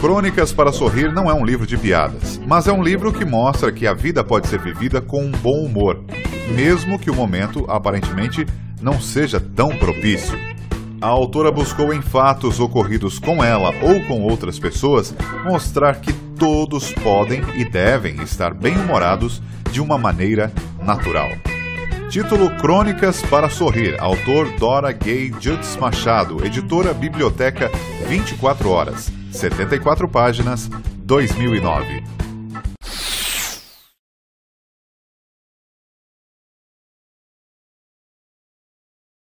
Crônicas para Sorrir não é um livro de piadas, mas é um livro que mostra que a vida pode ser vivida com um bom humor, mesmo que o momento aparentemente não seja tão propício. A autora buscou em fatos ocorridos com ela ou com outras pessoas mostrar que todos podem e devem estar bem-humorados de uma maneira natural. Título Crônicas para Sorrir, autor Dora Gay Jutz Machado, editora Biblioteca 24 Horas, 74 páginas, 2009.